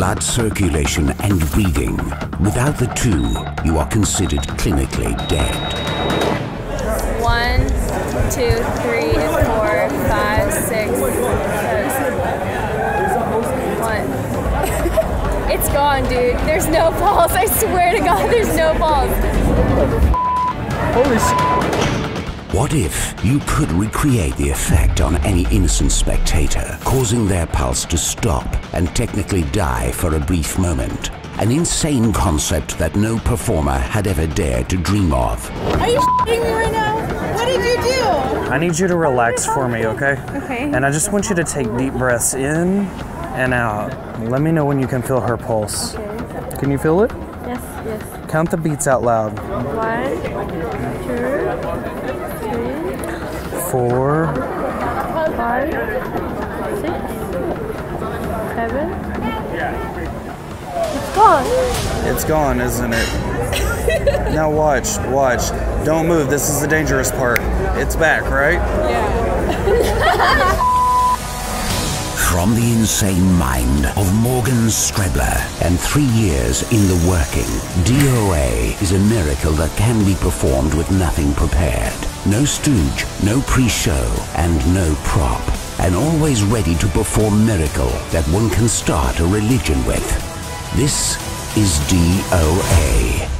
blood circulation and breathing. Without the two, you are considered clinically dead. One, two, three, four, five, six, seven. One. It's gone, dude. There's no pulse. I swear to God, there's no pulse. Holy shit. What if you could recreate the effect on any innocent spectator, causing their pulse to stop and technically die for a brief moment? An insane concept that no performer had ever dared to dream of. Are you me right now? What did you do? I need you to relax for me, okay? Okay. And I just want you to take deep breaths in and out. Let me know when you can feel her pulse. Okay. Can you feel it? Yes, yes. Count the beats out loud. One, two, three, four, five, six, seven. It's gone. It's gone, isn't it? now watch, watch. Don't move. This is the dangerous part. It's back, right? Yeah. From the insane mind of Morgan Strebler and three years in the working, DOA is a miracle that can be performed with nothing prepared. No stooge, no pre-show, and no prop. And always ready to perform miracle that one can start a religion with. This is DOA.